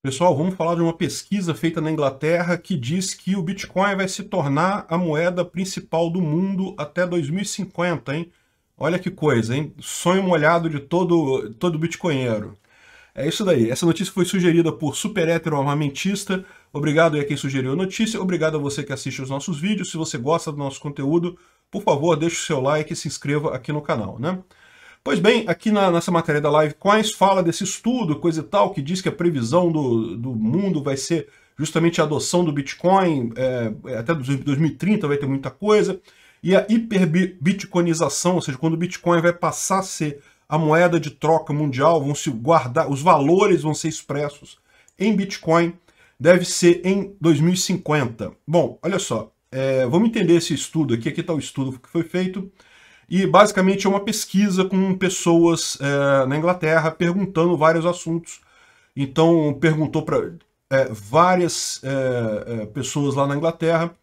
Pessoal, vamos falar de uma pesquisa feita na Inglaterra que diz que o Bitcoin vai se tornar a moeda principal do mundo até 2050, hein? Olha que coisa, hein? Sonho molhado de todo, todo bitcoinheiro. É isso daí. Essa notícia foi sugerida por Super Hétero Armamentista. Obrigado aí a quem sugeriu a notícia. Obrigado a você que assiste os nossos vídeos. Se você gosta do nosso conteúdo, por favor, deixe o seu like e se inscreva aqui no canal, né? Pois bem, aqui na, nessa matéria da Live Coins fala desse estudo, coisa e tal, que diz que a previsão do, do mundo vai ser justamente a adoção do Bitcoin, é, é até 2030 vai ter muita coisa, e a hiperbitcoinização, ou seja, quando o Bitcoin vai passar a ser a moeda de troca mundial, vão se guardar, os valores vão ser expressos em Bitcoin, deve ser em 2050. Bom, olha só, é, vamos entender esse estudo aqui, aqui está o estudo que foi feito, e basicamente é uma pesquisa com pessoas é, na Inglaterra perguntando vários assuntos. Então perguntou para é, várias é, é, pessoas lá na Inglaterra.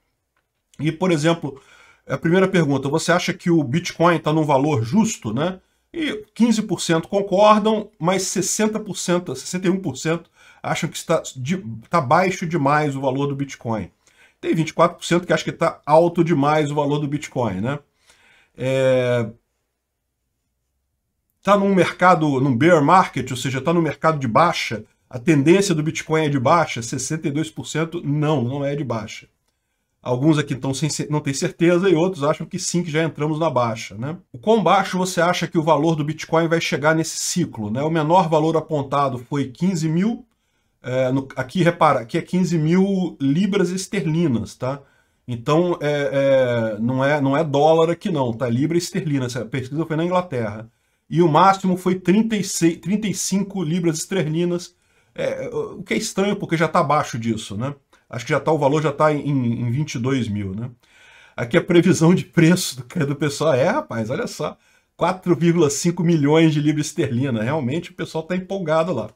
E, por exemplo, a primeira pergunta, você acha que o Bitcoin está num valor justo, né? E 15% concordam, mas 60%, 61% acham que está, de, está baixo demais o valor do Bitcoin. Tem 24% que acham que está alto demais o valor do Bitcoin, né? É, tá num mercado, num bear market, ou seja, está no mercado de baixa, a tendência do Bitcoin é de baixa, 62% não, não é de baixa. Alguns aqui estão sem, não têm certeza e outros acham que sim, que já entramos na baixa. Né? O quão baixo você acha que o valor do Bitcoin vai chegar nesse ciclo? Né? O menor valor apontado foi 15 mil, é, no, aqui repara, aqui é 15 mil libras esterlinas, tá? Então, é, é, não, é, não é dólar aqui não, tá? Libra esterlina, essa pesquisa foi na Inglaterra. E o máximo foi 36, 35 libras esterlinas, é, o que é estranho porque já está abaixo disso, né? Acho que já tá, o valor já está em, em 22 mil, né? Aqui a previsão de preço do, do pessoal é, rapaz, olha só, 4,5 milhões de libras esterlina. Realmente o pessoal está empolgado lá.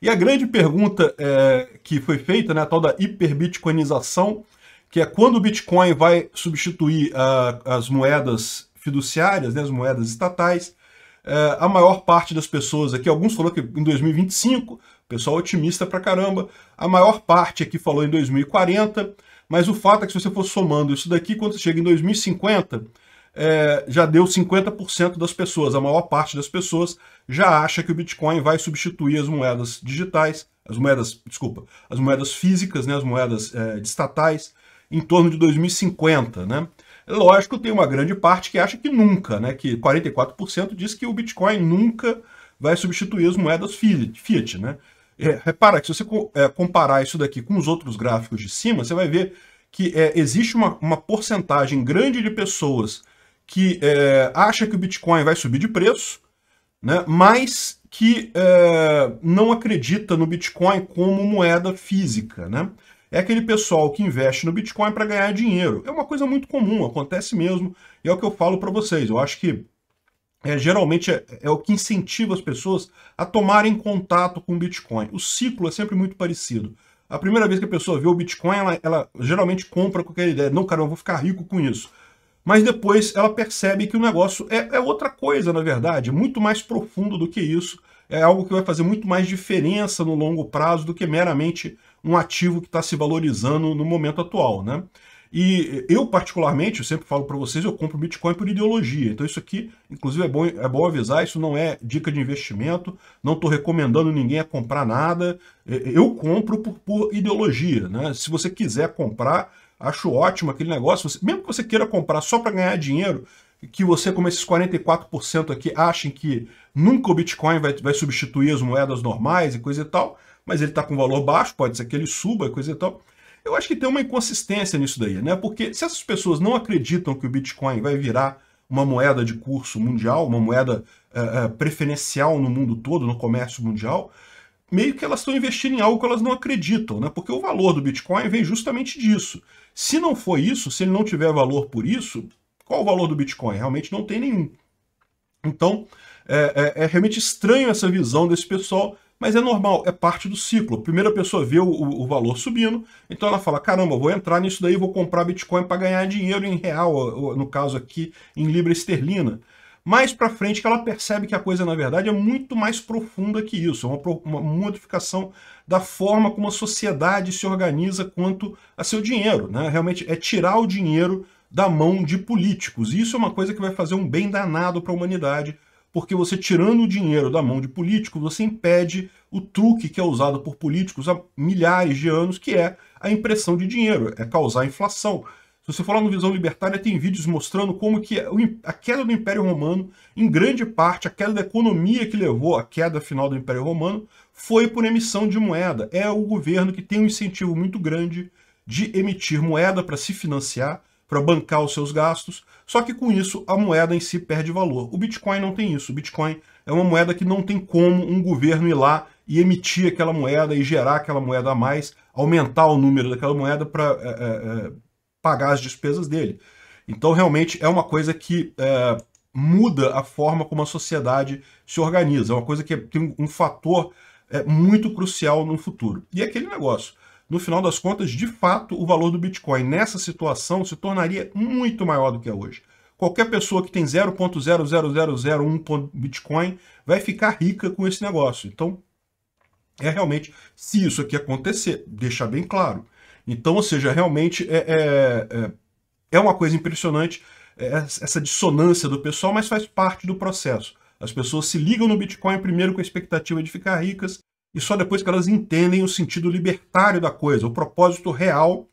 E a grande pergunta é, que foi feita, né, a tal da hiperbitcoinização, que é quando o Bitcoin vai substituir uh, as moedas fiduciárias, né, as moedas estatais, uh, a maior parte das pessoas aqui, alguns falou que em 2025, pessoal otimista pra caramba, a maior parte aqui falou em 2040, mas o fato é que se você for somando isso daqui, quando chega em 2050, é, já deu 50% das pessoas, a maior parte das pessoas já acha que o Bitcoin vai substituir as moedas digitais, as moedas, desculpa, as moedas físicas, né, as moedas é, estatais, em torno de 2050, né? Lógico, tem uma grande parte que acha que nunca, né? Que 44% diz que o Bitcoin nunca vai substituir as moedas fiat, né? É, repara que se você é, comparar isso daqui com os outros gráficos de cima, você vai ver que é, existe uma, uma porcentagem grande de pessoas que é, acha que o Bitcoin vai subir de preço, né? mas que é, não acredita no Bitcoin como moeda física, né? É aquele pessoal que investe no Bitcoin para ganhar dinheiro. É uma coisa muito comum, acontece mesmo, e é o que eu falo para vocês. Eu acho que é, geralmente é, é, o que incentiva as pessoas a tomarem contato com o Bitcoin. O ciclo é sempre muito parecido. A primeira vez que a pessoa vê o Bitcoin, ela, ela geralmente compra com aquela ideia, não, cara, eu vou ficar rico com isso. Mas depois ela percebe que o negócio é, é outra coisa, na verdade, é muito mais profundo do que isso. É algo que vai fazer muito mais diferença no longo prazo do que meramente um ativo que está se valorizando no momento atual, né? E eu, particularmente, eu sempre falo para vocês, eu compro Bitcoin por ideologia. Então isso aqui, inclusive, é bom, é bom avisar, isso não é dica de investimento, não estou recomendando ninguém a comprar nada. É, eu compro por, por, ideologia, né? Se você quiser comprar, acho ótimo aquele negócio. Você, mesmo que você queira comprar só para ganhar dinheiro, que você, como esses 44% aqui, achem que nunca o Bitcoin vai, vai substituir as moedas normais e coisa e tal, mas ele está com valor baixo, pode ser que ele suba, coisa e tal. Eu acho que tem uma inconsistência nisso daí, né? Porque se essas pessoas não acreditam que o Bitcoin vai virar uma moeda de curso mundial, uma moeda uh, uh, preferencial no mundo todo, no comércio mundial, meio que elas estão investindo em algo que elas não acreditam, né? Porque o valor do Bitcoin vem justamente disso. Se não for isso, se ele não tiver valor por isso, qual o valor do Bitcoin? Realmente não tem nenhum. Então, é, é, é realmente estranho essa visão desse pessoal mas é normal, é parte do ciclo. A primeira pessoa vê o, o, valor subindo, então ela fala, caramba, vou entrar nisso daí, vou comprar Bitcoin para ganhar dinheiro em real, no caso aqui, em libra esterlina. mais para frente que ela percebe que a coisa, na verdade, é muito mais profunda que isso. É uma, uma modificação da forma como a sociedade se organiza quanto a seu dinheiro. Né? Realmente é tirar o dinheiro da mão de políticos. Isso é uma coisa que vai fazer um bem danado para a humanidade, porque você tirando o dinheiro da mão de políticos, você impede o truque que é usado por políticos há milhares de anos, que é a impressão de dinheiro, é causar inflação. Se você for lá no Visão Libertária, tem vídeos mostrando como que a queda do Império Romano, em grande parte, a queda da economia que levou à queda final do Império Romano, foi por emissão de moeda. É o governo que tem um incentivo muito grande de emitir moeda para se financiar, para bancar os seus gastos, só que com isso a moeda em si perde valor. O Bitcoin não tem isso. O Bitcoin é uma moeda que não tem como um governo ir lá e emitir aquela moeda e gerar aquela moeda a mais, aumentar o número daquela moeda para é, é, é pagar as despesas dele. Então, realmente, é uma coisa que é, muda a forma como a sociedade se organiza. É uma coisa que tem um fator é, muito crucial no futuro. E é aquele negócio. No final das contas, de fato, o valor do Bitcoin nessa situação se tornaria muito maior do que é hoje. Qualquer pessoa que tem 0.00001 Bitcoin vai ficar rica com esse negócio. Então, é realmente, se isso aqui acontecer, deixar bem claro, então, ou seja, realmente é, é, é, é uma coisa impressionante é, essa dissonância do pessoal, mas faz parte do processo. As pessoas se ligam no Bitcoin primeiro com a expectativa de ficar ricas e só depois que elas entendem o sentido libertário da coisa, o propósito real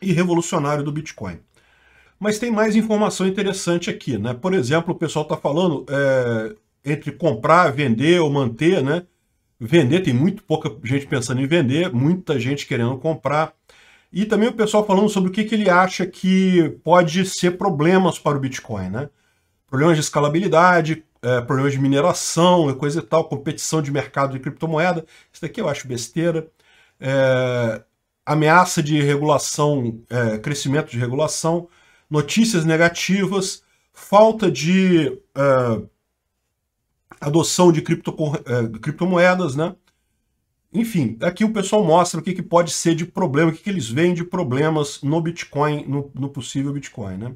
e revolucionário do Bitcoin. Mas tem mais informação interessante aqui, né? Por exemplo, o pessoal está falando é, entre comprar, vender ou manter, né? Vender, tem muito pouca gente pensando em vender, muita gente querendo comprar. E também o pessoal falando sobre o que, que ele acha que pode ser problemas para o Bitcoin, né? Problemas de escalabilidade, é, problemas de mineração e coisa e tal, competição de mercado de criptomoeda. Isso daqui eu acho besteira. É, ameaça de regulação, é, crescimento de regulação, notícias negativas, falta de é, adoção de cripto, é, criptomoedas, né? Enfim, aqui o pessoal mostra o que, que pode ser de problema, o que, que eles veem de problemas no Bitcoin, no, no possível Bitcoin, né?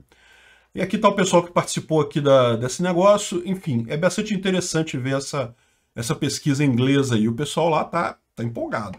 E aqui está o pessoal que participou aqui da, desse negócio. Enfim, é bastante interessante ver essa, essa pesquisa inglesa aí. O pessoal lá tá, tá empolgado.